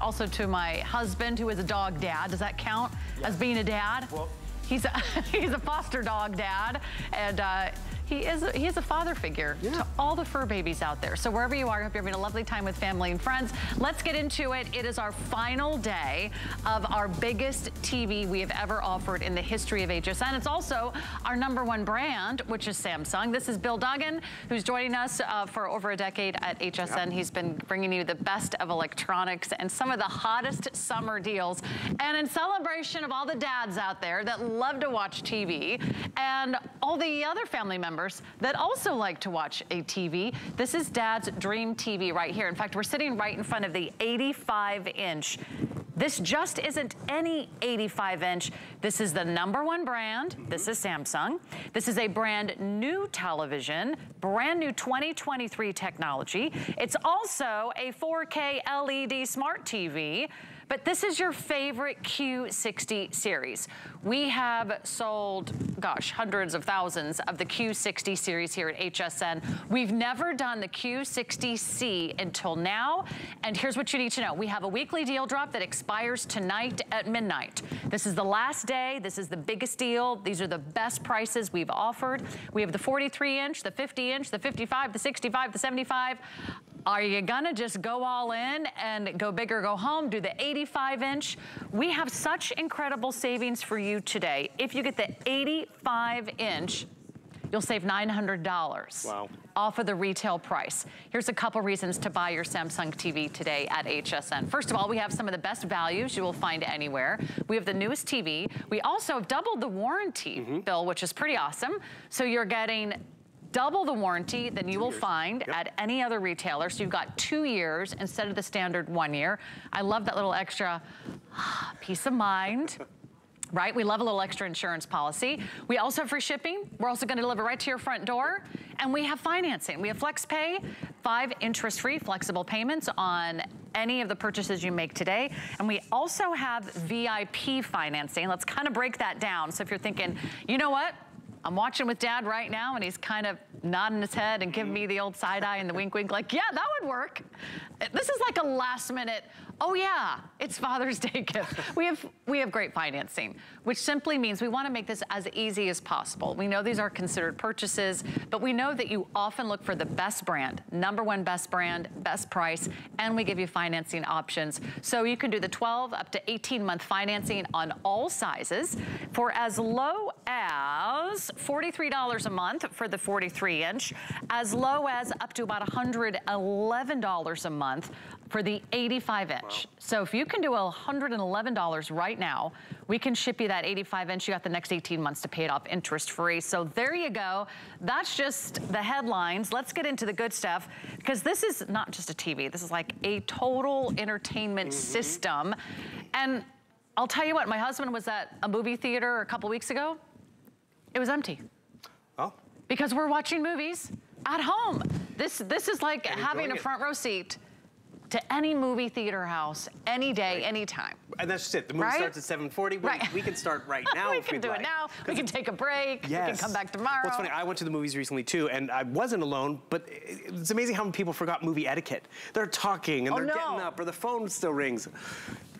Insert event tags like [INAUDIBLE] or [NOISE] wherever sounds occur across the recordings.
Also to my husband, who is a dog dad. Does that count yes. as being a dad? Well, he's a, [LAUGHS] he's a foster dog dad. And uh, he is a, he is a father figure yeah. to all the fur babies out there. So wherever you are, I hope you're having a lovely time with family and friends. Let's get into it. It is our final day of our biggest TV we have ever offered in the history of HSN. It's also our number one brand, which is Samsung. This is Bill Duggan, who's joining us uh, for over a decade at HSN. Yeah. He's been bringing you the best of electronics and some of the hottest summer deals. And in celebration of all the dads out there that love to watch TV and all the other family members that also like to watch a TV. This is Dad's Dream TV right here. In fact, we're sitting right in front of the 85 inch this just isn't any 85 inch. This is the number one brand. This is Samsung. This is a brand new television, brand new 2023 technology. It's also a 4K LED smart TV. But this is your favorite Q60 series. We have sold, gosh, hundreds of thousands of the Q60 series here at HSN. We've never done the Q60C until now. And here's what you need to know. We have a weekly deal drop that expires tonight at midnight. This is the last day. This is the biggest deal. These are the best prices we've offered. We have the 43 inch, the 50 inch, the 55, the 65, the 75. Are you gonna just go all in and go big or go home, do the 85 inch? We have such incredible savings for you today. If you get the 85 inch, you'll save $900 wow. off of the retail price. Here's a couple reasons to buy your Samsung TV today at HSN. First of all, we have some of the best values you will find anywhere. We have the newest TV. We also have doubled the warranty mm -hmm. bill, which is pretty awesome. So you're getting double the warranty than you will find yep. at any other retailer. So you've got two years instead of the standard one year. I love that little extra [SIGHS] peace of mind. [LAUGHS] right? We love a little extra insurance policy. We also have free shipping. We're also gonna deliver right to your front door. And we have financing. We have FlexPay, five interest-free flexible payments on any of the purchases you make today. And we also have VIP financing. Let's kind of break that down. So if you're thinking, you know what? I'm watching with dad right now and he's kind of nodding his head and giving me the old side eye and the wink wink like, yeah, that would work. This is like a last minute, oh yeah, it's Father's Day gift. we have we have great financing, which simply means we want to make this as easy as possible. We know these are considered purchases, but we know that you often look for the best brand, number one best brand, best price, and we give you financing options. So you can do the 12 up to 18 month financing on all sizes for as low as $43 a month for the 43 inch, as low as up to about $111 a month for the 85 inch. Wow. So if you can do $111 right now, we can ship you that 85 inch. You got the next 18 months to pay it off interest free. So there you go. That's just the headlines. Let's get into the good stuff because this is not just a TV. This is like a total entertainment mm -hmm. system. And I'll tell you what, my husband was at a movie theater a couple weeks ago. It was empty. Oh. Because we're watching movies at home. This, this is like having a front row seat to any movie theater house, any day, right. anytime. And that's just it. The movie right? starts at 7.40. Right. We can start right [LAUGHS] now We can do like. it now. We can take a break. Yes. We can come back tomorrow. Well, it's funny. I went to the movies recently, too, and I wasn't alone, but it's amazing how many people forgot movie etiquette. They're talking, and oh, they're no. getting up, or the phone still rings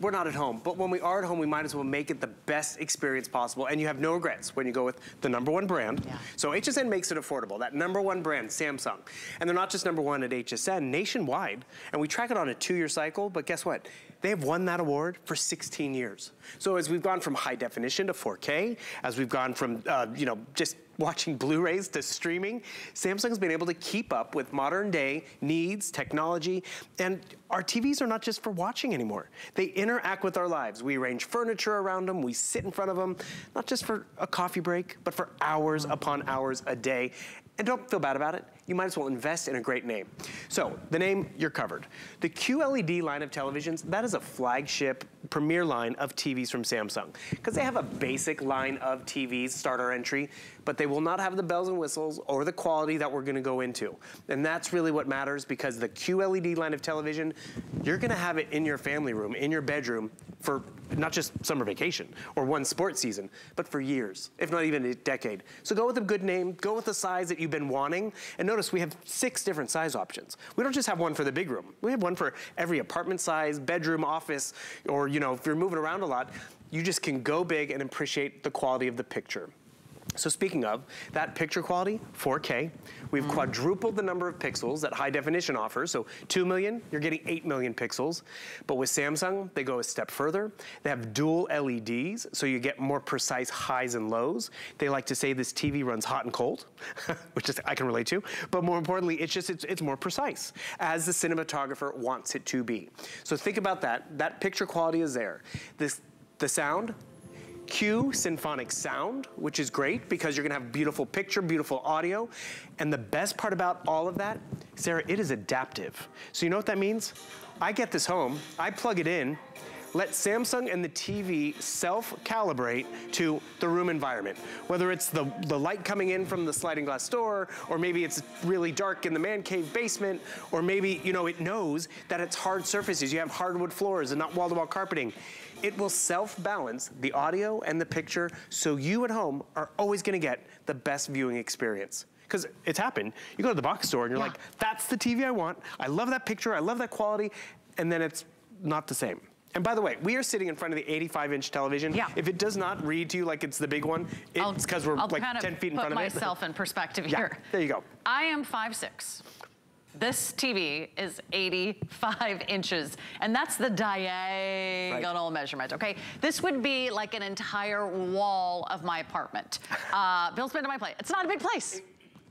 we're not at home. But when we are at home, we might as well make it the best experience possible. And you have no regrets when you go with the number one brand. Yeah. So HSN makes it affordable. That number one brand, Samsung. And they're not just number one at HSN, nationwide. And we track it on a two-year cycle, but guess what? They have won that award for 16 years. So as we've gone from high definition to 4K, as we've gone from, uh, you know, just watching Blu-rays to streaming, Samsung's been able to keep up with modern day needs, technology, and our TVs are not just for watching anymore. They interact with our lives. We arrange furniture around them, we sit in front of them, not just for a coffee break, but for hours upon hours a day. And don't feel bad about it you might as well invest in a great name. So the name, you're covered. The QLED line of televisions, that is a flagship premier line of TVs from Samsung. Because they have a basic line of TVs, starter entry, but they will not have the bells and whistles or the quality that we're gonna go into. And that's really what matters because the QLED line of television, you're gonna have it in your family room, in your bedroom for not just summer vacation or one sports season, but for years, if not even a decade. So go with a good name, go with the size that you've been wanting, and notice we have six different size options. We don't just have one for the big room. We have one for every apartment size, bedroom, office, or you know, if you're moving around a lot, you just can go big and appreciate the quality of the picture. So speaking of, that picture quality, 4K, we've mm. quadrupled the number of pixels that high definition offers. So 2 million, you're getting 8 million pixels. But with Samsung, they go a step further. They have dual LEDs, so you get more precise highs and lows. They like to say this TV runs hot and cold, [LAUGHS] which is, I can relate to. But more importantly, it's just, it's, it's more precise, as the cinematographer wants it to be. So think about that. That picture quality is there. This, the sound, Q symphonic sound, which is great because you're gonna have beautiful picture, beautiful audio. And the best part about all of that, Sarah, it is adaptive. So you know what that means? I get this home, I plug it in, let Samsung and the TV self-calibrate to the room environment. Whether it's the, the light coming in from the sliding glass door, or maybe it's really dark in the man cave basement, or maybe, you know, it knows that it's hard surfaces. You have hardwood floors and not wall-to-wall -wall carpeting. It will self-balance the audio and the picture so you at home are always gonna get the best viewing experience because it's happened. You go to the box store and you're yeah. like, that's the TV I want. I love that picture. I love that quality. And then it's not the same. And by the way, we are sitting in front of the 85 inch television. Yeah. If it does not read to you like it's the big one, it's because we're I'll like 10 feet in front of it. I'll put myself in perspective [LAUGHS] yeah, here. There you go. I am 5'6". This TV is 85 [LAUGHS] inches, and that's the diagonal right. measurement, okay? This would be like an entire wall of my apartment. [LAUGHS] Uh, Bill's been to my place. It's not a big place.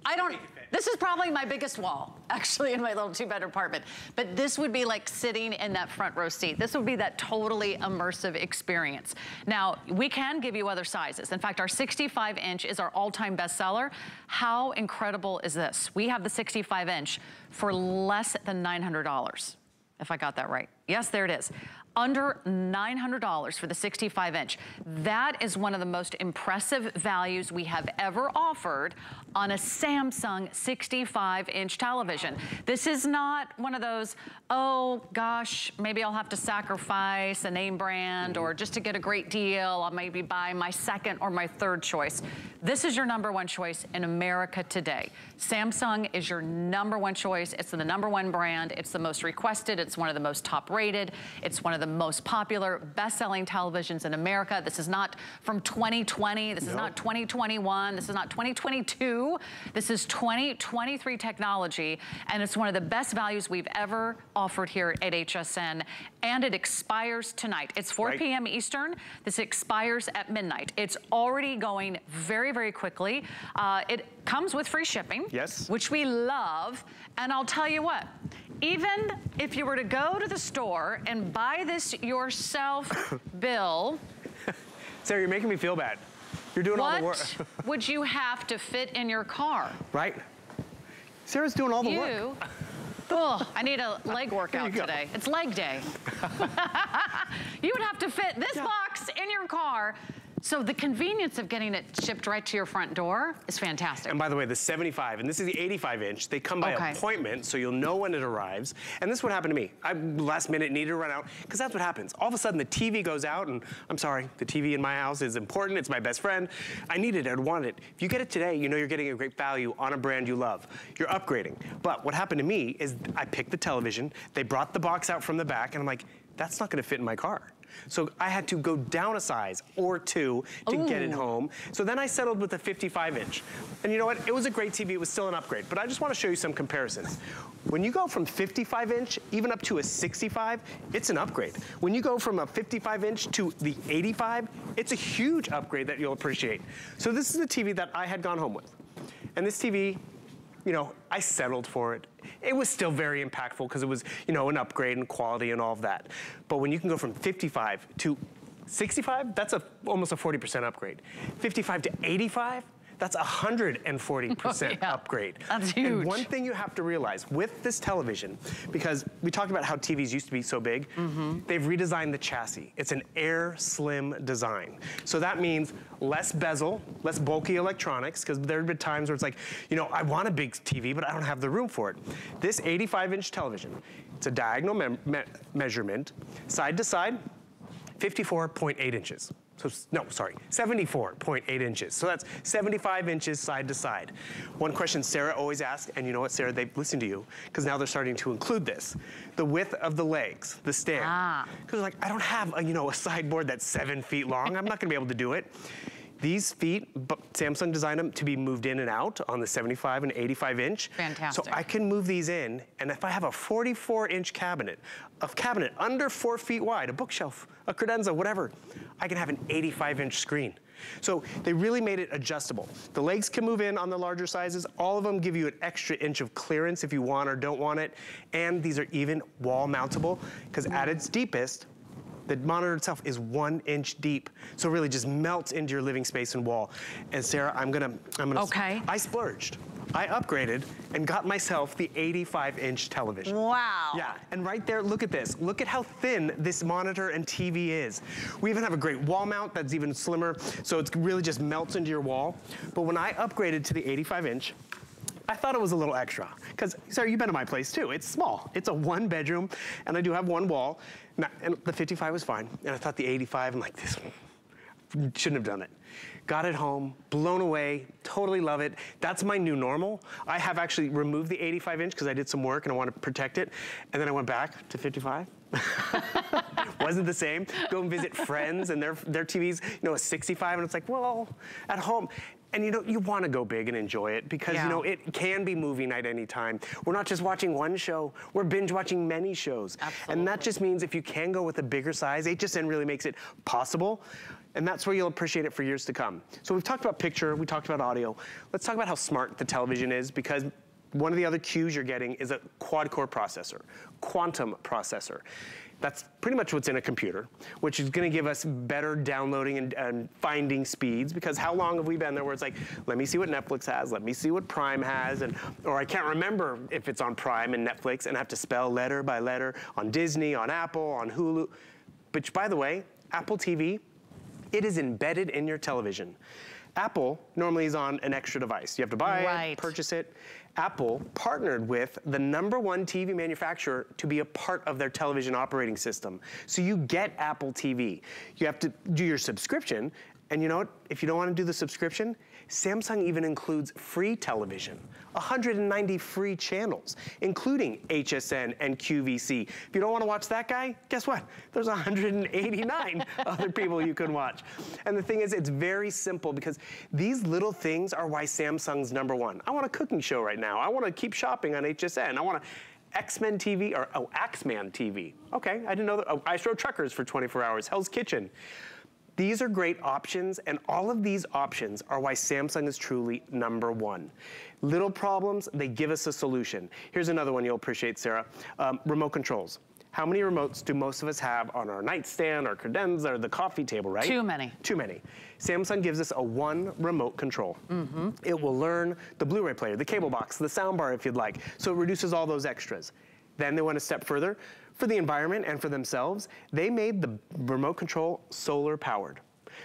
I don't, this is probably my biggest wall, [LAUGHS] actually, in my little two-bedroom apartment. But this would be like sitting in that front row seat. This would be that totally immersive experience. Now, we can give you other sizes. In fact, our 65-inch is our all-time bestseller. How incredible is this? We have the 65-inch for less than $900, if I got that right. Yes, there it is under $900 for the 65 inch. That is one of the most impressive values we have ever offered on a Samsung 65 inch television. This is not one of those, oh gosh, maybe I'll have to sacrifice a name brand or just to get a great deal, I'll maybe buy my second or my third choice. This is your number one choice in America today. Samsung is your number one choice. It's the number one brand. It's the most requested. It's one of the most top rated. It's one of the most popular best-selling televisions in America. This is not from 2020. This nope. is not 2021. This is not 2022. This is 2023 technology, and it's one of the best values we've ever offered here at HSN, and it expires tonight. It's 4 right. p.m. Eastern. This expires at midnight. It's already going very, very quickly. Uh, it comes with free shipping. Yes. Which we love. And I'll tell you what, even if you were to go to the store and buy this yourself, [COUGHS] Bill. Sarah, you're making me feel bad. You're doing all the work. What [LAUGHS] would you have to fit in your car? Right. Sarah's doing all the you, [LAUGHS] work. Oh, I need a [LAUGHS] leg workout today. It's leg day. you would have to fit this yeah. box in your car so the convenience of getting it shipped right to your front door is fantastic. And by the way, the 75, and this is the 85 inch, they come by okay. appointment, so you'll know when it arrives. And this is what happened to me. I last minute needed to run out, because that's what happens. All of a sudden the TV goes out, and I'm sorry, the TV in my house is important, it's my best friend. I need it, I'd want it. If you get it today, you know you're getting a great value on a brand you love. You're upgrading. But what happened to me is I picked the television, they brought the box out from the back, and I'm like, that's not gonna fit in my car. So I had to go down a size or two to Ooh. get it home. So then I settled with a 55 inch. And you know what? It was a great TV. It was still an upgrade. But I just want to show you some comparisons. When you go from 55 inch even up to a 65, it's an upgrade. When you go from a 55 inch to the 85, it's a huge upgrade that you'll appreciate. So this is a TV that I had gone home with. And this TV you know, I settled for it. It was still very impactful because it was, you know, an upgrade in quality and all of that. But when you can go from 55 to 65, that's a, almost a 40% upgrade. 55 to 85, that's 140% [LAUGHS] oh, yeah. upgrade. That's huge. And one thing you have to realize with this television, because we talked about how TVs used to be so big, mm -hmm. they've redesigned the chassis. It's an air slim design. So that means less bezel, less bulky electronics, because there have been times where it's like, you know, I want a big TV, but I don't have the room for it. This 85 inch television, it's a diagonal me me measurement, side to side, 54.8 inches. So, no, sorry, 74.8 inches. So that's 75 inches side to side. One question Sarah always asks, and you know what, Sarah, they listen to you, because now they're starting to include this. The width of the legs, the stand. Because Ah. Because like, I don't have, a, you know, a sideboard that's seven feet long. I'm not gonna be able to do it. These feet, Samsung designed them to be moved in and out on the 75 and 85 inch. Fantastic. So I can move these in, and if I have a 44 inch cabinet, a cabinet under four feet wide, a bookshelf, a credenza, whatever, I can have an 85 inch screen. So they really made it adjustable. The legs can move in on the larger sizes. All of them give you an extra inch of clearance if you want or don't want it. And these are even wall mountable, because at its deepest, the monitor itself is one inch deep. So it really just melts into your living space and wall. And Sarah, I'm gonna, I'm gonna, okay. I splurged. I upgraded and got myself the 85 inch television. Wow. Yeah, and right there, look at this. Look at how thin this monitor and TV is. We even have a great wall mount that's even slimmer, so it really just melts into your wall. But when I upgraded to the 85 inch, I thought it was a little extra. Because, Sarah, you've been to my place too. It's small. It's a one bedroom, and I do have one wall. and the 55 was fine. And I thought the 85, I'm like, this shouldn't have done it. Got it home, blown away, totally love it. That's my new normal. I have actually removed the 85 inch because I did some work and I want to protect it. And then I went back to 55. [LAUGHS] Wasn't the same. Go and visit friends and their, their TVs, you know, a 65 and it's like, well, at home. And you know, you want to go big and enjoy it because, yeah. you know, it can be movie night anytime. We're not just watching one show, we're binge watching many shows. Absolutely. And that just means if you can go with a bigger size, HSN really makes it possible. And that's where you'll appreciate it for years to come. So we've talked about picture, we talked about audio. Let's talk about how smart the television is because one of the other cues you're getting is a quad-core processor, quantum processor. That's pretty much what's in a computer, which is gonna give us better downloading and, and, finding speeds because how long have we been there where it's like, let me see what Netflix has, let me see what Prime has, and or I can't remember if it's on Prime and Netflix and have to spell letter by letter on Disney, on Apple, on Hulu. Which by the way, Apple TV, it is embedded in your television. Apple normally is on an extra device. You have to buy right. it, purchase it. Apple partnered with the number one TV manufacturer to be a part of their television operating system. So you get Apple TV. You have to do your subscription, and you know what? If you don't want to do the subscription, Samsung even includes free television, 190 free channels, including HSN and QVC. If you don't want to watch that guy, guess what? There's 189 [LAUGHS] other people you can watch. And the thing is, it's very simple because these little things are why Samsung's number one. I want a cooking show right now. I want to keep shopping on HSN. I want to X-Men TV, or oh, Axeman TV. Okay, I didn't know that. Oh, Road Truckers for 24 hours, Hell's Kitchen. These are great options, and all of these options are why Samsung is truly number one. Little problems, they give us a solution. Here's another one you'll appreciate, Sarah. Um, remote controls. How many remotes do most of us have on our nightstand, our credenza, or the coffee table, right? Too many. Too many. Samsung gives us a one remote control. Mm -hmm. It will learn the Blu-ray player, the cable box, the soundbar if you'd like. So it reduces all those extras. Then they went a step further for the environment and for themselves, they made the remote control solar powered.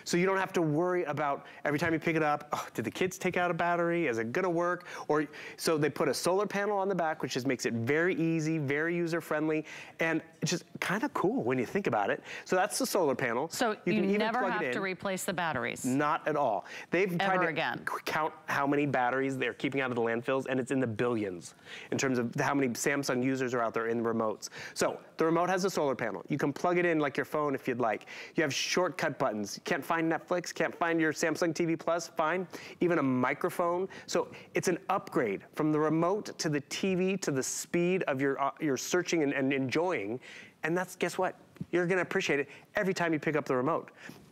So you don't have to worry about every time you pick it up, oh, did the kids take out a battery? Is it gonna work? Or so they put a solar panel on the back, which just makes it very easy, very user friendly, and just kind of cool when you think about it. So that's the solar panel. So you, you never have to replace the batteries. Not at all. They've Ever tried to again. count how many batteries they're keeping out of the landfills, and it's in the billions in terms of how many Samsung users are out there in the remotes. So the remote has a solar panel. You can plug it in like your phone if you'd like. You have shortcut buttons. You can't find find Netflix, can't find your Samsung TV Plus, fine. Even a microphone. So it's an upgrade from the remote to the TV to the speed of your, uh, your searching and, and enjoying. And that's, guess what? You're gonna appreciate it every time you pick up the remote.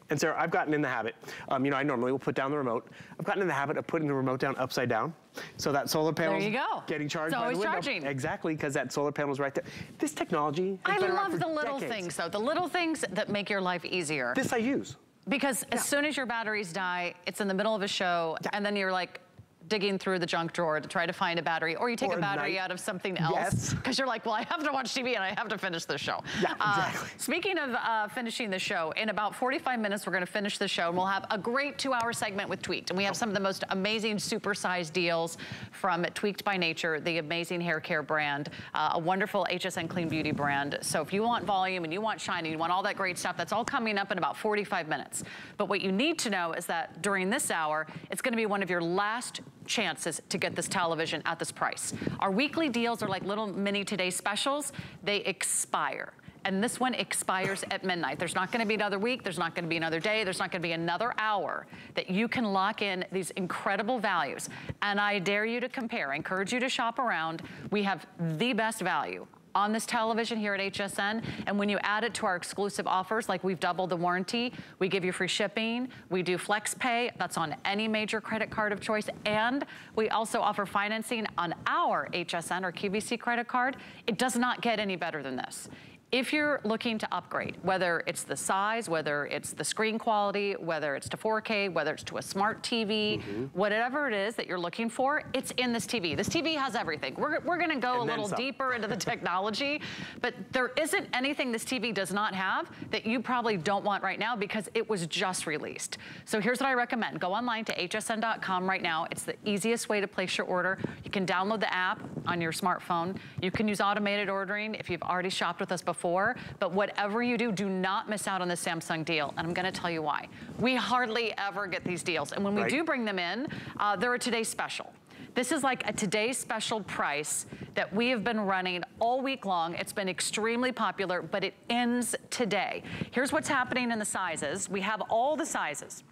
And Sarah, I've gotten in the habit, um, you know, I normally will put down the remote. I've gotten in the habit of putting the remote down upside down. So that solar panel there you go. getting charged it's by always charging. Exactly, because that solar panel is right there. This technology I love the little decades. things, though. The little things that make your life easier. This I use. Because yeah. as soon as your batteries die, it's in the middle of a show, yeah. and then you're like, digging through the junk drawer to try to find a battery, or you take or a battery night. out of something else because yes. you're like, well, I have to watch TV and I have to finish the show. Yeah, uh, exactly. speaking of uh, finishing the show, in about 45 minutes, we're going to finish the show and we'll have a great two-hour segment with Tweak'd. And we have some of the most amazing supersized deals from Tweak'd by Nature, the amazing hair care brand, uh, a wonderful HSN Clean Beauty brand. So if you want volume and you want shiny, you want all that great stuff, that's all coming up in about 45 minutes. But what you need to know is that during this hour, it's going to be one of your last chances to get this television at this price. Our weekly deals are like little mini today specials. They expire and this one expires at midnight. There's not gonna be another week, there's not gonna be another day, there's not gonna be another hour that you can lock in these incredible values. And I dare you to compare, encourage you to shop around. We have the best value on this television here at HSN. And when you add it to our exclusive offers, like we've doubled the warranty, we give you free shipping, we do flex pay, that's on any major credit card of choice, and we also offer financing on our HSN or QVC credit card. It does not get any better than this. If you're looking to upgrade, whether it's the size, whether it's the screen quality, whether it's to 4K, whether it's to a smart TV, mm -hmm. whatever it is that you're looking for, it's in this TV. This TV has everything. We're, we're gonna go and a little deeper into the [LAUGHS] technology, but there isn't anything this TV does not have that you probably don't want right now because it was just released. So here's what I recommend. Go online to hsn.com right now. It's the easiest way to place your order. You can download the app on your smartphone. You can use automated ordering if you've already shopped with us before before, but whatever you do, do not miss out on the Samsung deal. And I'm gonna tell you why. We hardly ever get these deals. And when we right. do bring them in, uh, they're a today special. This is like a today special price that we have been running all week long. It's been extremely popular, but it ends today. Here's what's happening in the sizes. We have all the sizes.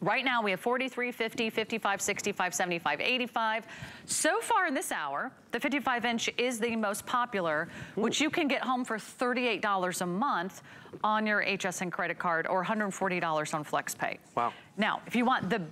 Right now we have 43, 50, 55, 65, 75, 85. So far in this hour, the 55 inch is the most popular, Ooh. which you can get home for $38 a month on your HSN credit card or $140 on FlexPay. Wow. Now, if you want the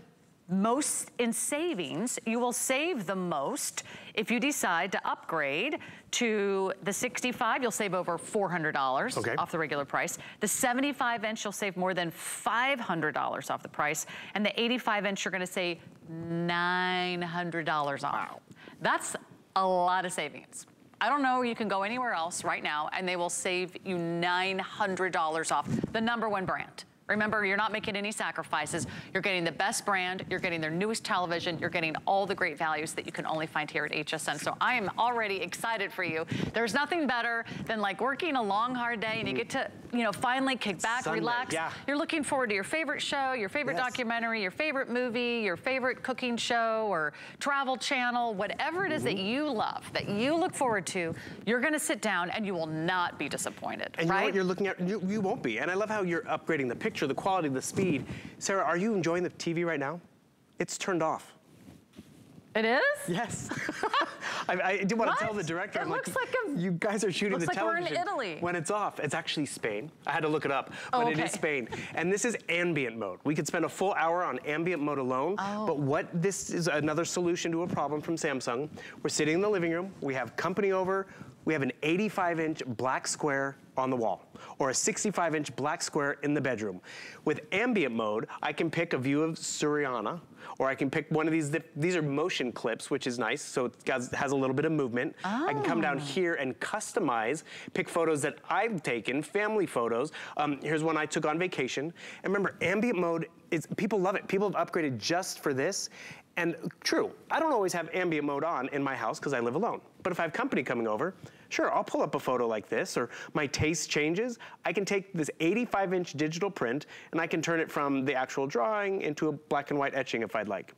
most in savings, you will save the most if you decide to upgrade to the 65, you'll save over $400 okay. off the regular price. The 75 inch, you'll save more than $500 off the price. And the 85 inch, you're gonna save $900 off. Wow. That's a lot of savings. I don't know, you can go anywhere else right now and they will save you $900 off the number one brand. Remember, you're not making any sacrifices. You're getting the best brand, you're getting their newest television, you're getting all the great values that you can only find here at HSN. So I am already excited for you. There's nothing better than like working a long, hard day and you get to, you know, finally kick back, Sunday, relax. Yeah. You're looking forward to your favorite show, your favorite yes. documentary, your favorite movie, your favorite cooking show or travel channel, whatever it is mm -hmm. that mm-hmm. you love, that you look forward to, you're gonna sit down and you will not be disappointed, and right? you know what you're looking at? You, you won't be. And I love how you're upgrading the picture picture, the quality, the speed. Sarah, are you enjoying the TV right now? It's turned off. It is? Yes. [LAUGHS] I, I do want what? to tell the director, it I'm looks like, like a, you guys are shooting the like television. we're in Italy. When it's off, it's actually Spain. I had to look it up, but oh, okay. it is Spain. And this is ambient mode. We could spend a full hour on ambient mode alone, oh. but what this is another solution to a problem from Samsung. We're sitting in the living room, we have company over, we have an 85 inch black square on the wall or a 65 inch black square in the bedroom. With ambient mode, I can pick a view of Suriana or I can pick one of these, these are motion clips, which is nice, so it has a little bit of movement. Oh. I can come down oh. here and customize, pick photos that I've taken, family photos. Um, here's one I took on vacation. And remember, ambient mode, is, people love it. People have upgraded just for this. And true, I don't always have ambient mode on in my house because I live alone. But if I have company coming over, sure, I'll pull up a photo like this or my taste changes. I can take this 85 inch digital print and I can turn it from the actual drawing into a black and white etching if I'd like.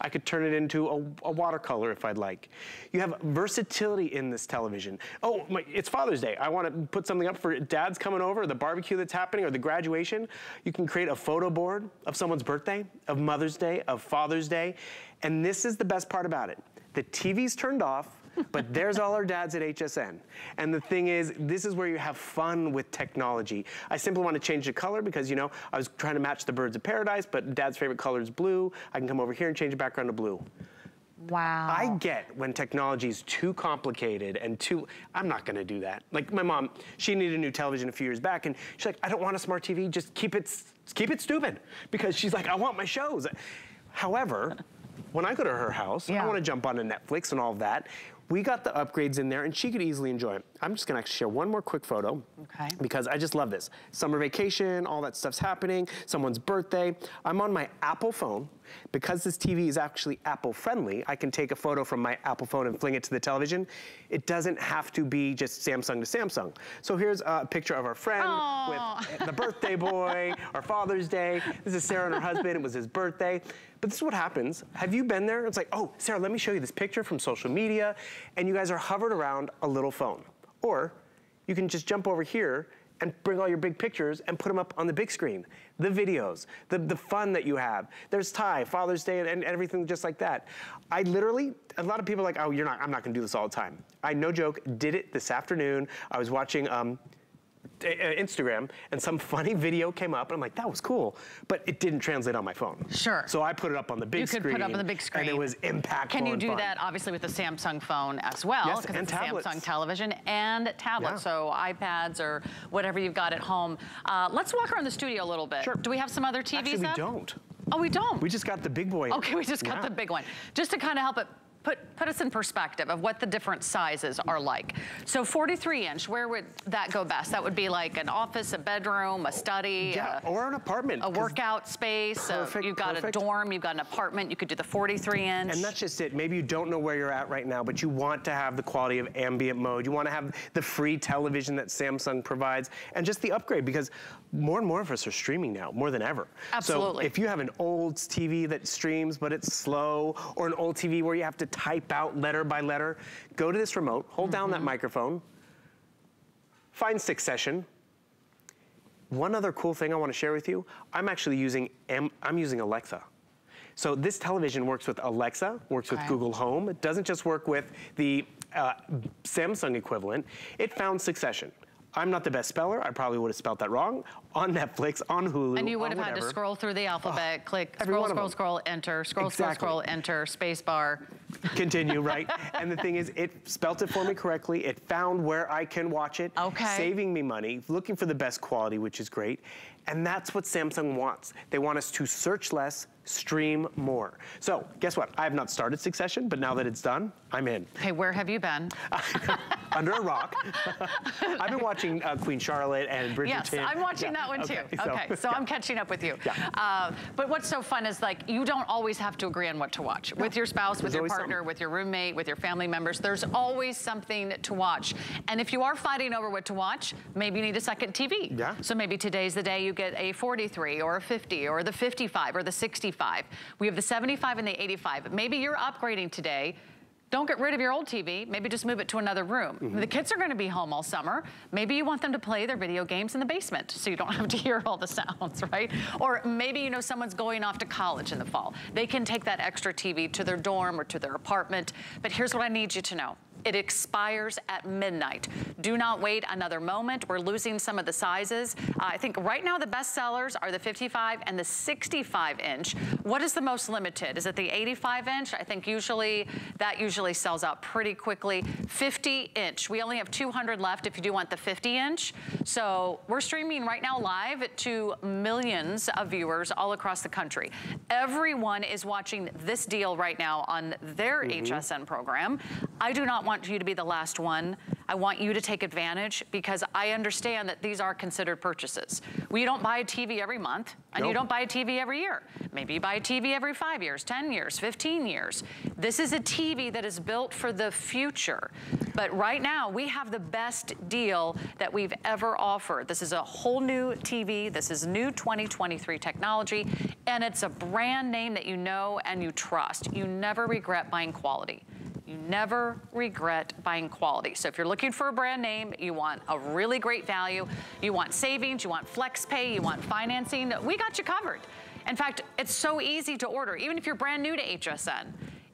I could turn it into a, a, watercolor if I'd like. You have versatility in this television. Oh, my, it's Father's Day. I want to put something up for dad's coming over, the barbecue that's happening, or the graduation. You can create a photo board of someone's birthday, of Mother's Day, of Father's Day. And this is the best part about it. The TV's turned off, but there's all our dads at HSN. And the thing is, this is where you have fun with technology. I simply want to change the color because, you know, I was trying to match the birds of paradise, but dad's favorite color is blue. I can come over here and change the background to blue. Wow. I get when technology is too complicated and too, I'm not gonna do that. Like my mom, she needed a new television a few years back and she's like, I don't want a smart TV, just keep it, keep it stupid. Because she's like, I want my shows. However, when I go to her house, yeah. I want to jump onto Netflix and all of that. We got the upgrades in there and she could easily enjoy it. I'm just gonna share one more quick photo. Okay. Because I just love this. Summer vacation, all that stuff's happening, someone's birthday. I'm on my Apple phone. Because this TV is actually Apple friendly, I can take a photo from my Apple phone and fling it to the television. It doesn't have to be just Samsung to Samsung. So here's a picture of our friend Aww. with the birthday boy, our Father's Day. This is Sarah and her husband, it was his birthday. But this is what happens. Have you been there? It's like, oh, Sarah, let me show you this picture from social media. And you guys are hovered around a little phone. Or you can just jump over here and bring all your big pictures and put them up on the big screen. The videos, the, the fun that you have. There's Ty, Father's Day, and, and everything just like that. I literally, a lot of people are like, oh, you're not, I'm not gonna do this all the time. I, no joke, did it this afternoon. I was watching um, Instagram and some [LAUGHS] funny video came up and I'm like, that was cool, but it didn't translate on my phone. Sure. So I put it up on the big screen. You could put it up on the big screen. And it was impactful Can you do fun. that obviously with the Samsung phone as well? Yes, and it's tablets. Samsung television and tablet, yeah. so iPads or whatever you've got at home. Uh, let's walk around the studio a little bit. Sure. Do we have some other TVs Actually, we up? don't. Oh, we don't? We just got the big boy. Okay, we just got yeah. the big one. Just to kind of help it put, put us in perspective of what the different sizes are like. So 43 inch, where would that go best? That would be like an office, a bedroom, a study, yeah, a, or an apartment. A workout space. Perfect, you've got perfect. a dorm, you've got an apartment, you could do the 43 inch. And that's just it. Maybe you don't know where you're at right now, but you want to have the quality of ambient mode. You want to have the free television that Samsung provides and just the upgrade because more and more of us are streaming now, more than ever. Absolutely. So if you have an old TV that streams, but it's slow, or an old TV where you have to type out letter by letter, go to this remote, hold mm -hmm. down that mm-hmm. microphone, find Succession. One other cool thing I want to share with you, I'm actually using, I'm using Alexa. So this television works with Alexa, works okay. with Google Home. It doesn't just work with the uh, Samsung equivalent. It found Succession. I'm not the best speller. I probably would have spelled that wrong. On Netflix, on Hulu, And you would have had to scroll through the alphabet, oh, click, scroll, scroll, scroll, enter, scroll, exactly. scroll, scroll, enter, space bar. Continue, right? [LAUGHS] and the thing is, it spelt it for me correctly. It found where I can watch it, okay. saving me money, looking for the best quality, which is great. And that's what Samsung wants. They want us to search less, stream more. So guess what? I have not started Succession, but now that it's done, I'm in. Hey, where have you been? [LAUGHS] Under a rock. [LAUGHS] I've been watching uh, Queen Charlotte and Bridgerton. Yes, I'm watching yeah. that one okay, too. So, okay, so yeah. I'm catching up with you. Yeah. Uh, but what's so fun is like, you don't always have to agree on what to watch. No. With your spouse, with your partner, something. with your roommate, with your family members, there's always something to watch. And if you are fighting over what to watch, maybe you need a second TV. Yeah. So maybe today's the day you get a 43 or a 50 or the 55 or the 65. We have the 75 and the 85. Maybe you're upgrading today don't get rid of your old TV. Maybe just move it to another room. Mm -hmm. The kids are going to be home all summer. Maybe you want them to play their video games in the basement so you don't [LAUGHS] have to hear all the sounds, right? Or maybe you know someone's going off to college in the fall. They can take that extra TV to their dorm or to their apartment. But here's what I need you to know. It expires at midnight. Do not wait another moment. We're losing some of the sizes. Uh, I think right now the best sellers are the 55 and the 65 inch. What is the most limited? Is it the 85 inch? I think usually that usually sells out pretty quickly. 50 inch. We only have 200 left if you do want the 50 inch. So we're streaming right now live to millions of viewers all across the country. Everyone is watching this deal right now on their mm -hmm. HSN program. I do not want want you to be the last one. I want you to take advantage because I understand that these are considered purchases. We don't buy a TV every month and nope. you don't buy a TV every year. Maybe you buy a TV every five years, 10 years, 15 years. This is a TV that is built for the future. But right now, we have the best deal that we've ever offered. This is a whole new TV. This is new 2023 technology, and it's a brand name that you know and you trust. You never regret buying quality. You never regret buying quality. So if you're looking for a brand name, you want a really great value, you want savings, you want flex pay, you want financing, we got you covered. In fact, it's so easy to order, even if you're brand new to HSN.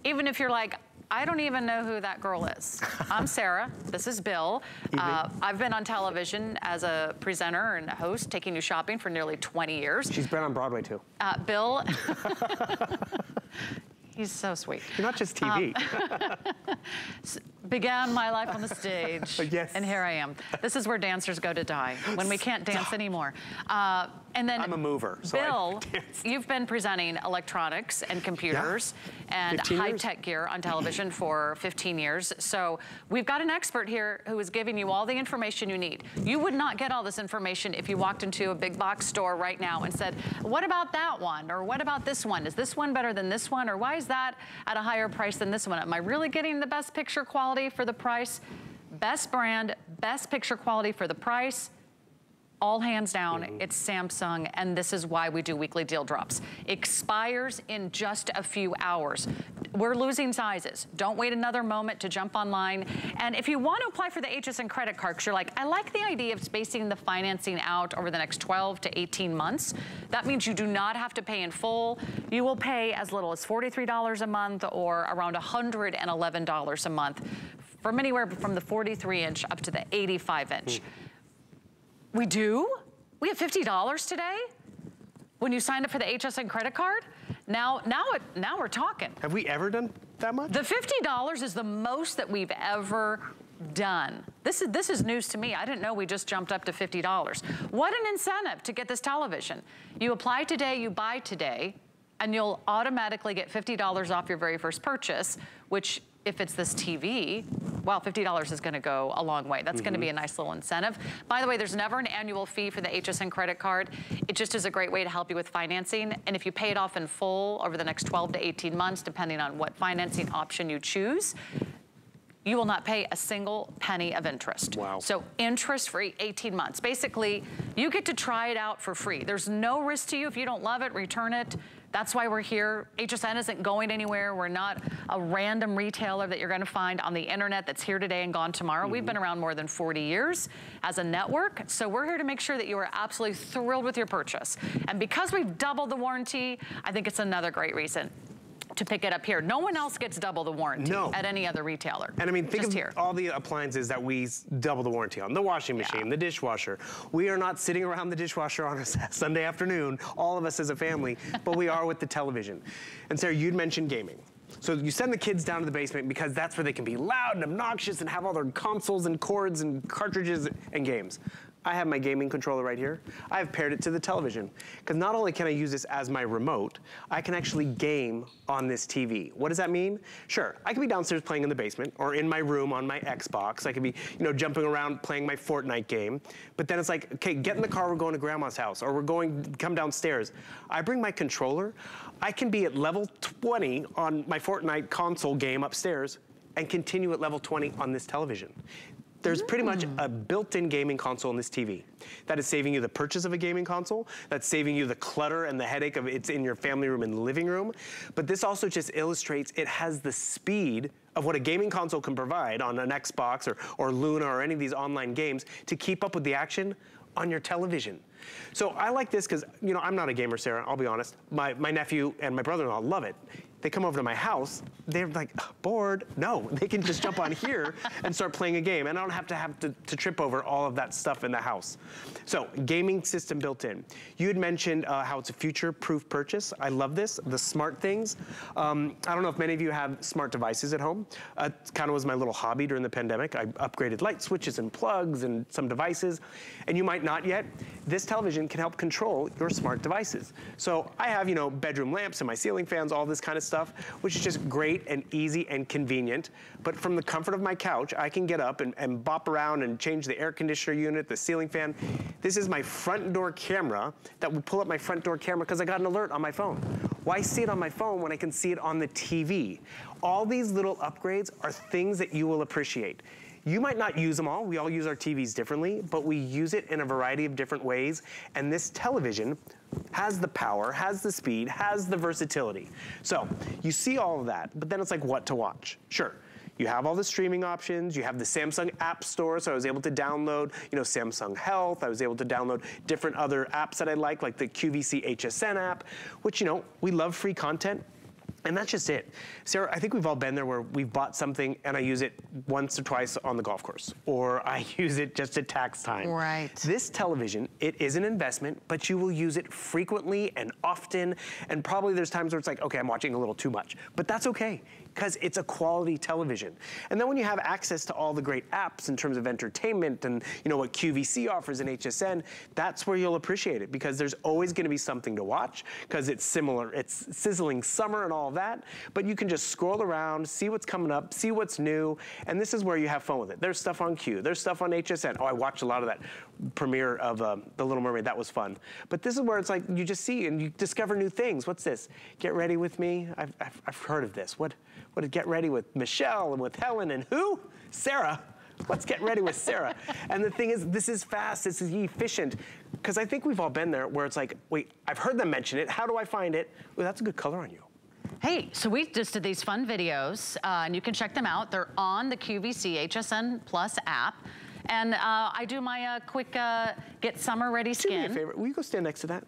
Even if you're like, I don't even know who that girl is. [LAUGHS] I'm Sarah, this is Bill. Uh, I've been on television as a presenter and a host, taking you shopping for nearly 20 years. She's been on Broadway too. Uh, Bill, [LAUGHS] [LAUGHS] He's so sweet. You're not just TV. Um, [LAUGHS] began my life on the stage. [LAUGHS] yes. And here I am. This is where dancers go to die, when we can't dance anymore. Uh, and then I'm a mover. So Bill, [LAUGHS] you've been presenting electronics and computers yeah. and high-tech gear on television for 15 years. So we've got an expert here who is giving you all the information you need. You would not get all this information if you walked into a big box store right now and said, what about that one? Or what about this one? Is this one better than this one? Or why is that at a higher price than this one? Am I really getting the best picture quality for the price? Best brand, best picture quality for the price all hands down, mm -hmm. it's Samsung, and this is why we do weekly deal drops. Expires in just a few hours. We're losing sizes. Don't wait another moment to jump online. And if you want to apply for the HSN credit card, because you're like, I like the idea of spacing the financing out over the next 12 to 18 months. That means you do not have to pay in full. You will pay as little as $43 a month or around $111 a month from anywhere from the 43 inch up to the 85 inch. Mm. We do? We have $50 today? When you signed up for the HSN credit card? Now, now, it, now we're talking. Have we ever done that much? The $50 is the most that we've ever done. This is, this is news to me. I didn't know we just jumped up to $50. What an incentive to get this television. You apply today, you buy today, and you'll automatically get $50 off your very first purchase, which if it's this TV, well, $50 is gonna go a long way. That's mm -hmm. gonna be a mm-hmm. nice little incentive. By the way, there's never an annual fee for the HSN credit card. It just is a great way to help you with financing. And if you pay it off in full over the next 12 to 18 months, depending on what financing option you choose, you will not pay a single penny of interest. Wow. So interest free 18 months. Basically, you get to try it out for free. There's no risk to you. If you don't love it, return it. That's why we're here. HSN isn't going anywhere. We're not a random retailer that you're gonna find on the internet that's here today and gone tomorrow. Mm -hmm. We've been around more than 40 years as a network. So we're here to make sure that you are absolutely thrilled with your purchase. And because we've doubled the warranty, I think it's another great reason to pick it up here. No one else gets double the warranty no. at any other retailer. And I mean, think Just of here. all the appliances that we double the warranty on. The washing machine, yeah. the dishwasher. We are not sitting around the dishwasher on a [LAUGHS] Sunday afternoon, all of us as a family, but we are with the television. And Sarah, you'd mentioned gaming. So you send the kids down to the basement because that's where they can be loud and obnoxious and have all their consoles and cords and cartridges and games. I have my gaming controller right here. I have paired it to the television because not only can I use this as my remote, I can actually game on this TV. What does that mean? Sure, I could be downstairs playing in the basement or in my room on my Xbox. I could be, you know, jumping around playing my Fortnite game. But then it's like, okay, get in the car, we're going to grandma's house or we're going, come downstairs. I bring my controller. I can be at level 20 on my Fortnite console game upstairs and continue at level 20 on this television. There's pretty much hmm. a built-in gaming console in this TV. That is saving you the purchase of a gaming console. That's saving you the clutter and the headache of it's in your family room and living room. But this also just illustrates it has the speed of what a gaming console can provide on an Xbox or, or Luna or any of these online games to keep up with the action on your television. So I like this because, you know, I'm not a gamer, Sarah, I'll be honest. My, my nephew and my brother-in-law love it they come over to my house, they're like, bored. No, [LAUGHS] they can just jump on here and start playing a game. And I don't have to have to, to, trip over all of that stuff in the house. So gaming system built in. You had mentioned uh, how it's a future-proof purchase. I love this, the smart things. Um, I don't know if many of you have smart devices at home. Uh, it kind of was my little hobby during the pandemic. I upgraded light switches and plugs and some devices. And you might not yet. This television can help control your smart devices. So I have, you know, bedroom lamps and my ceiling fans, all this kind of stuff stuff, which is just great and easy and convenient. But from the comfort of my couch, I can get up and, and bop around and change the air conditioner unit, the ceiling fan. This is my front door camera that will pull up my front door camera because I got an alert on my phone. Why see it on my phone when I can see it on the TV? All these little upgrades are things that you will appreciate. You might not use them all. We all use our TVs differently, but we use it in a variety of different ways. And this television has the power, has the speed, has the versatility. So you see all of that, but then it's like what to watch. Sure. You have all the streaming options. You have the Samsung App Store, so I was able to download, you know, Samsung Health. I was able to download different other apps that I like, like the QVC HSN app, which, you know, we love free content. And that's just it. Sarah, I think we've all been there where we've bought something and I use it once or twice on the golf course, or I [LAUGHS] use it just at tax time. Right. This television, it is an investment, but you will use it frequently and often, and probably there's times where it's like, okay, I'm watching a little too much, but that's okay. because it's a quality television. And then when you have access to all the great apps in terms of entertainment and you know what QVC offers and HSN, that's where you'll appreciate it because there's always gonna be something to watch because it's similar, it's sizzling summer and all of that, but you can just scroll around, see what's coming up, see what's new, and this is where you have fun with it. There's stuff on Q, there's stuff on HSN. Oh, I watched a lot of that premiere of um, The Little Mermaid, that was fun. But this is where it's like, you just see and you discover new things. What's this? Get Ready With Me? I've, I've, I've heard of this. What, what did Get Ready With Michelle and with Helen and who? Sarah. Let's get ready with Sarah. [LAUGHS] and the thing is, this is fast, this is efficient. Because I think we've all been there where it's like, wait, I've heard them mention it. How do I find it? Well, that's a good color on you. Hey, so we just did these fun videos, uh, and you can check them out. They're on the QVC HSN Plus app. And uh, I do my uh, quick uh, get summer ready skin. Do me a favor, will you go stand next to that?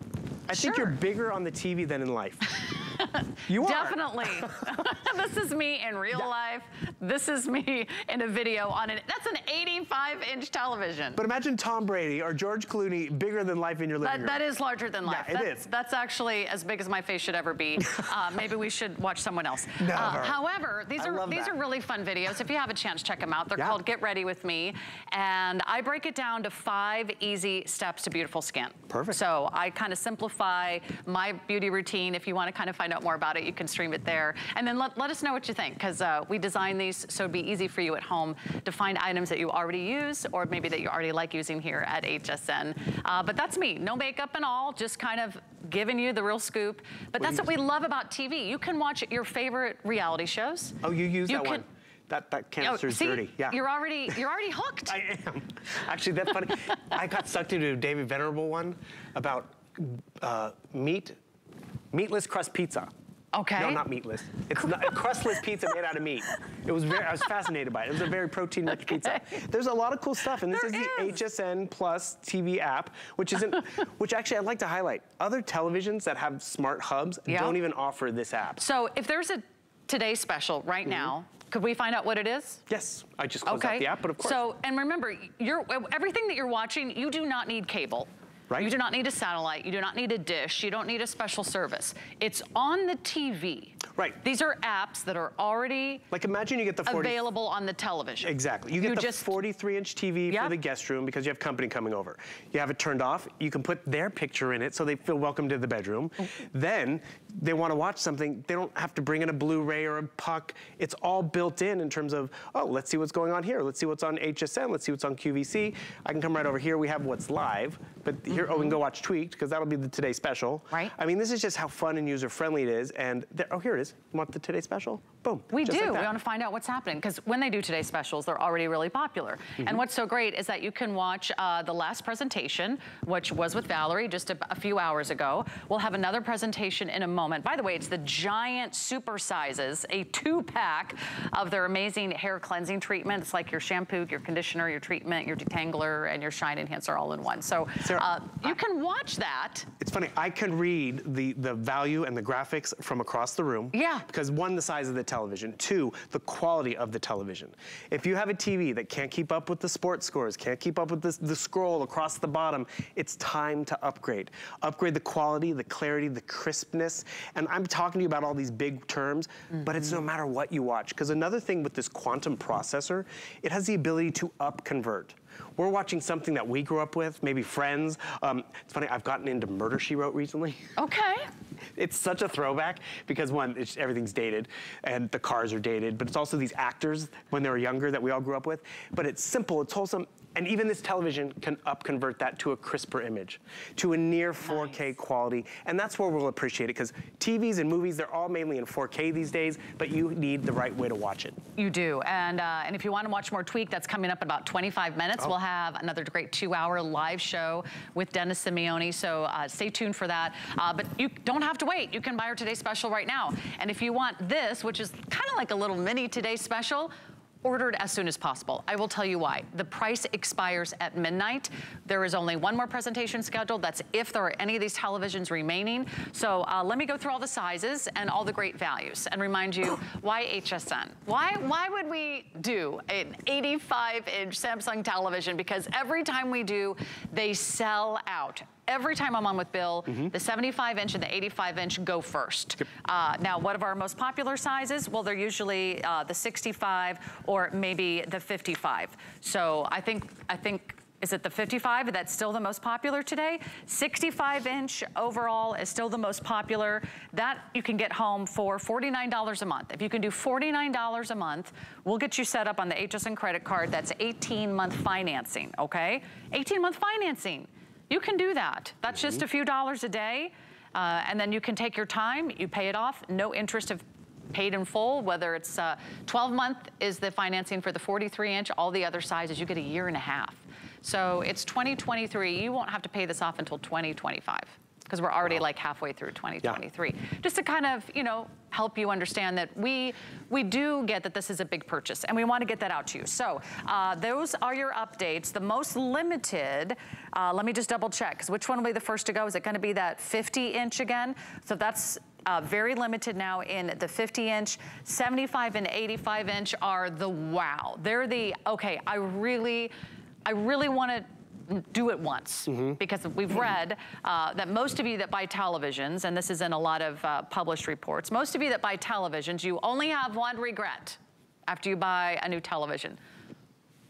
I sure. think you're bigger on the TV than in life. [LAUGHS] [LAUGHS] you are. Definitely. [LAUGHS] [LAUGHS] this is me in real yeah. life. This is me in a video on it. That's an 85 inch television. But imagine Tom Brady or George Clooney bigger than life in your living that, room. That is larger than life. Yeah, it that's, is. That's actually as big as my face should ever be. uh, maybe we should watch someone else. Never. Uh, however, these are these are really fun videos. If you have a chance, check them out. They're yeah. called Get Ready With Me. And I break it down to five easy steps to beautiful skin. Perfect. So I kind of simplify my beauty routine. If you want to kind of find out more about it, you can stream it there. And then let, let us know what you think, because uh, we designed these so it'd be easy for you at home to find items that you already use or maybe that you already like using here at HSN. Uh, but that's me, no makeup and all, just kind of giving you the real scoop. But what that's what we love about TV. You can watch your favorite reality shows. Oh, you use you that can, one? That, that canister's oh, see, dirty. Yeah. You're already you're already hooked. [LAUGHS] I am. Actually, that's funny. I got sucked into a David Venable one about uh, meat, meatless crust pizza. Okay. No, not meatless. It's not, a crustless pizza made out of meat. It was very, I was fascinated by it. It was a very protein-rich okay. pizza. There's a lot of cool stuff, and this there is, is the HSN Plus TV app, which isn't, [LAUGHS] which actually I'd like to highlight. Other televisions that have smart hubs yep. don't even offer this app. So if there's a Today special right mm -hmm. now, could we find out what it is? Yes, I just closed okay. out the app, but of course. So, and remember, you're, everything that you're watching, you do not need cable. Right. You do not need a satellite. You do not need a dish. You don't need a special service. It's on the TV. Right. These are apps that are already like imagine you get the 40, available on the television. Exactly. You get you the 43 inch TV yep. for the guest room because you have company coming over. You have it turned off. You can put their picture in it so they feel welcome to the bedroom. Oh. then they want to watch something. They don't have to bring in a Blu-ray or a puck. It's all built in in terms of oh let's see what's going on here. Let's see what's on HSN. Let's see what's on QVC. I can come right over here. We have what's live, but here, mm -hmm. oh, we can go watch Tweak'd, because that'll be the Today Special. Right. I mean, this is just how fun and user-friendly it is, and there, oh, here it is. You want the Today Special? Boom. We do. Like we want to find out what's happening, because when they do Today Specials, they're already really popular. Mm -hmm. And what's so great is that you can watch uh, the last presentation, which was with Valerie just a, a few hours ago. We'll have another presentation in a moment. By the way, it's the giant super sizes, a two-pack of their amazing hair cleansing treatment. It's like your shampoo, your conditioner, your treatment, your detangler, and your shine enhancer all in one. So Sarah, uh, you can watch that. It's funny, I can read the, the value and the graphics from across the room. Yeah. Because one, the size of the television. Two, the quality of the television. If you have a TV that can't keep up with the sports scores, can't keep up with the scroll across the bottom, it's time to upgrade. Upgrade the quality, the clarity, the crispness. And I'm talking to you about all these big terms, mm -hmm. but it's no mm-hmm. matter what you watch. Because another thing with this quantum processor, it has the ability to up convert. We're watching something that we grew up with, maybe friends. Um, it's funny, I've gotten into Murder, She Wrote recently. Okay. It's such a throwback because one, everything's dated and the cars are dated, but it's also these actors when they were younger that we all grew up with. But it's simple, it's wholesome, and even this television can upconvert that to a crisper image, to a near 4K nice. quality. And that's where we'll appreciate it because TVs and movies, they're all mainly in 4K these days, but you need the right way to watch it. You do. And, uh, and if you want to watch more Tweak, that's coming up in about 25 minutes. Oh. We'll have another great two hour live show with Dennis Simeone. So uh, stay tuned for that. Uh, but you don't have to wait. You can buy our Today Special right now. And if you want this, which is kind of like a little mini Today Special, ordered as soon as possible. I will tell you why. The price expires at midnight. There is only one more presentation scheduled. That's if there are any of these televisions remaining. So uh, let me go through all the sizes and all the great values and remind you [COUGHS] why HSN? Why, why would we do an 85 inch Samsung television? Because every time we do, they sell out every time I'm on with Bill, mm -hmm. the 75 inch and the 85 inch go first. Yep. Uh, now, what are our most popular sizes? Well, they're usually uh, the 65 or maybe the 55. So I think, I think is it the 55? That's still the most popular today. 65 inch overall is still the most popular. That you can get home for $49 a month. If you can do $49 a month, we'll get you set up on the HSN credit card. That's 18 month financing, okay? 18 month financing. You can do that. That's mm -hmm. just a few dollars a day. Uh, and then you can take your time, you pay it off, no interest of paid in full, whether it's uh, 12 month is the financing for the 43 inch, all the other sizes, you get a year and a half. So it's 2023. You won't have to pay this off until 2025 because we're already wow. like halfway through 2023. Yeah. Just to kind of, you know, help you understand that we we do get that this is a big purchase and we want to get that out to you. So uh, those are your updates. The most limited, uh, let me just double check because which one will be the first to go? Is it going to be that 50 inch again? So that's uh, very limited now in the 50 inch, 75 and 85 inch are the wow. They're the, okay, I really, I really want to do it once mm -hmm. because we've read uh, that most of you that buy televisions, and this is in a lot of uh, published reports, most of you that buy televisions, you only have one regret after you buy a new television.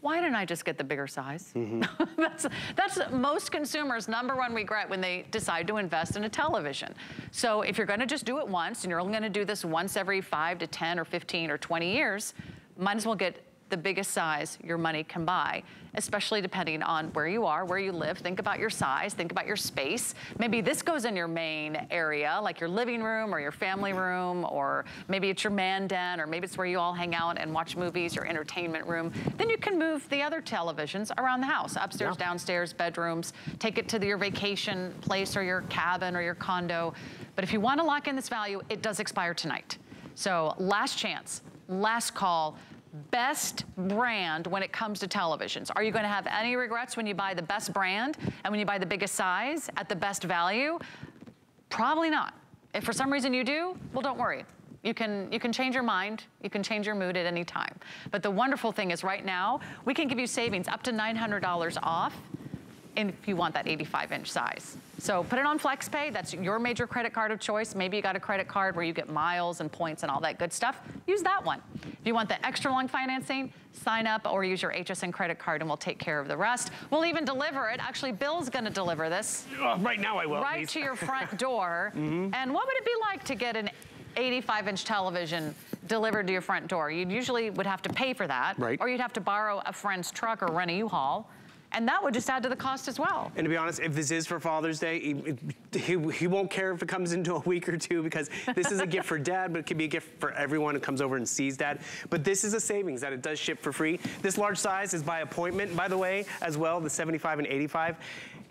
Why didn't I just get the bigger size? Mm -hmm. [LAUGHS] that's, that's most consumers' number one regret when they decide to invest in a television. So if you're gonna just do it once, and you're only gonna do this once every five to 10 or 15 or 20 years, might as well get the biggest size your money can buy, especially depending on where you are, where you live. Think about your size, think about your space. Maybe this goes in your main area, like your living room or your family room, or maybe it's your man den, or maybe it's where you all hang out and watch movies, your entertainment room. Then you can move the other televisions around the house, upstairs, yeah. downstairs, bedrooms, take it to the, your vacation place or your cabin or your condo. But if you want to lock in this value, it does expire tonight. So last chance, last call, best brand when it comes to televisions. Are you gonna have any regrets when you buy the best brand and when you buy the biggest size at the best value? Probably not. If for some reason you do, well, don't worry. You can, you can change your mind, you can change your mood at any time. But the wonderful thing is right now, we can give you savings up to $900 off if you want that 85 inch size. So put it on FlexPay, that's your major credit card of choice. Maybe you got a credit card where you get miles and points and all that good stuff. Use that one. If you want the extra long financing, sign up or use your HSN credit card and we'll take care of the rest. We'll even deliver it. Actually, Bill's gonna deliver this. Uh, right now I will, Right please. to your front [LAUGHS] door. mm -hmm. And what would it be like to get an 85 inch television delivered to your front door? You usually would have to pay for that. Right. Or you'd have to borrow a friend's truck or rent a U-Haul and that would just add to the cost as well. And to be honest, if this is for Father's Day, he, he, he, won't care if it comes into a week or two because this is a gift for dad, but it could be a gift for everyone who comes over and sees dad. But this is a savings that it does ship for free. This large size is by appointment, by the way, as well, the 75 and 85.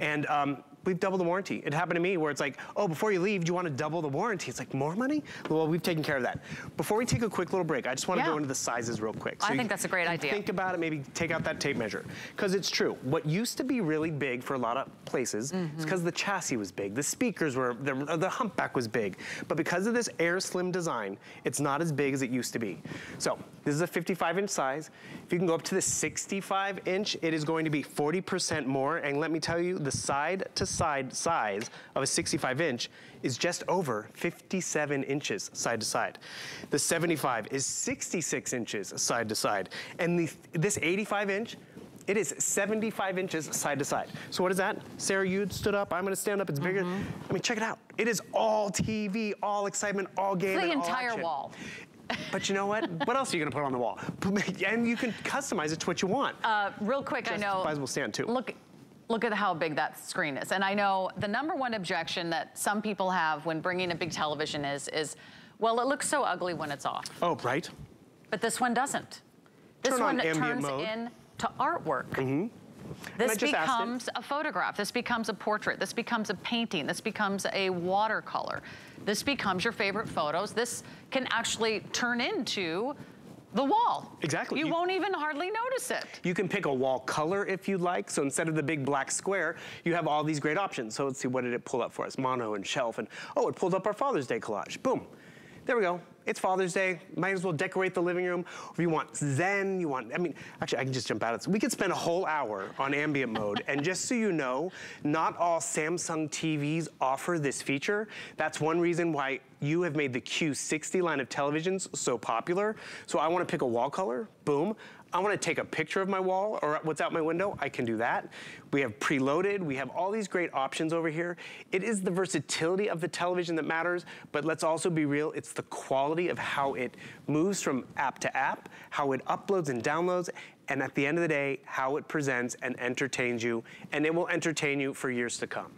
And um, we've doubled the warranty. It happened to me where it's like, oh, before you leave, do you want to double the warranty? It's like, more money? Well, we've taken care of that. Before we take a quick little break, I just want to yeah. go into the sizes real quick. So I think that's a great idea. Think about it, maybe take out that tape measure. Because it's true. What used to be really big for a lot of places mm -hmm. is because the chassis was big. The speakers were, the, the humpback was big. But because of this Air Slim design, it's not as big as it used to be. So this is a 55 inch size. If you can go up to the 65 inch, it is going to be 40% more. And let me tell you, the side to side size of a 65 inch is just over 57 inches side to side. The 75 is 66 inches side to side. And the, this 85 inch, it is 75 inches side to side. So what is that? Sarah, you stood up, I'm gonna stand up, it's bigger. Mm -hmm. I mean, check it out. It is all TV, all excitement, all game, The entire wall. [LAUGHS] But you know what? what else are you gonna put on the wall? [LAUGHS] And you can customize it to what you want. Uh, real quick, Just I know. Justifiable stand too. Look, look at how big that screen is. And I know the number one objection that some people have when bringing a big television is, is well, it looks so ugly when it's off. Oh, right. But this one doesn't. This Turn one on turns mode. into artwork. Mm -hmm. This becomes a photograph. This becomes a portrait. This becomes a painting. This becomes a watercolor. This becomes your favorite photos. This can actually turn into the wall. Exactly. You, you, won't even hardly notice it. You can pick a wall color if you'd like. So instead of the big black square, you have all these great options. So let's see, what did it pull up for us? Mono and shelf and, oh, it pulled up our Father's Day collage. Boom. There we go. It's Father's Day. Might as well decorate the living room. If you want Zen, you want, I mean, actually, I can just jump out. So we could spend a whole hour on ambient mode. and just so you know, not all Samsung TVs offer this feature. That's one reason why you have made the Q60 line of televisions so popular. So I want to pick a wall color, boom. I want to take a picture of my wall or what's out my window, I can do that. We have preloaded, we have all these great options over here. It is the versatility of the television that matters, but let's also be real, it's the quality of how it moves from app to app, how it uploads and downloads, and at the end of the day, how it presents and entertains you, and it will entertain you for years to come.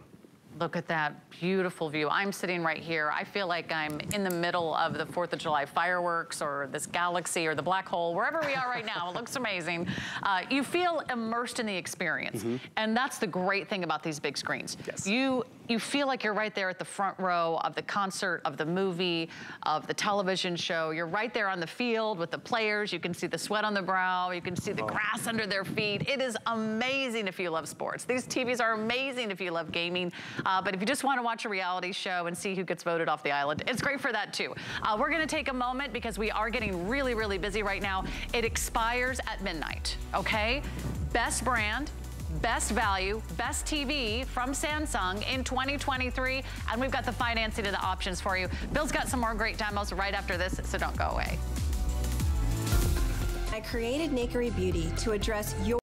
Look at that beautiful view. I'm sitting right here. I feel like I'm in the middle of the 4th of July fireworks or this galaxy or the black hole, wherever we are right now. It looks amazing. Uh, you feel immersed in the experience. Mm -hmm. And that's the great thing about these big screens. Yes. You you feel like you're right there at the front row of the concert, of the movie, of the television show. You're right there on the field with the players. You can see the sweat on the brow. You can see the oh. grass under their feet. It is amazing if you love sports. These TVs are amazing if you love gaming. Uh, but if you just want to watch a reality show and see who gets voted off the island, it's great for that too. Uh, we're going to take a moment because we are getting really, really busy right now. It expires at midnight, okay? Best brand, best value, best TV from Samsung in 2023. And we've got the financing and the options for you. Bill's got some more great demos right after this, so don't go away. I created Nakery Beauty to address your